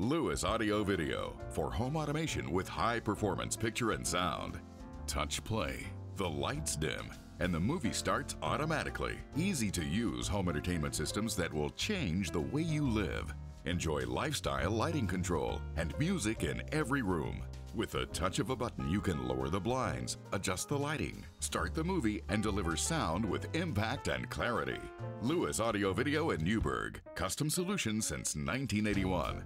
Lewis Audio Video for home automation with high performance picture and sound. Touch play. The lights dim and the movie starts automatically. Easy to use home entertainment systems that will change the way you live. Enjoy lifestyle lighting control and music in every room. With the touch of a button, you can lower the blinds, adjust the lighting, start the movie, and deliver sound with impact and clarity. Lewis Audio Video in Newburgh. Custom solutions since 1981.